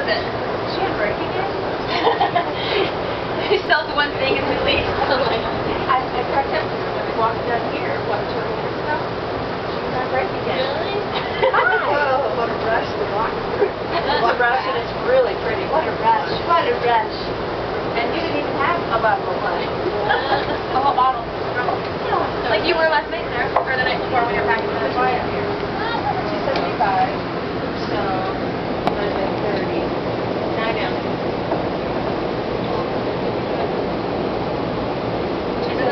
was it? Is she unbreaking it? She sells one thing and we leave. I, I cracked up when we walked down here, what, two years ago? She was unbreaking it. Really? Oh, what a rush to walk through. What a rush, and it's really pretty. What a rush, what a rush. And you didn't even have a bottle of wine. A whole bottle. Like you were last night there, or the night before when you were packing the wine.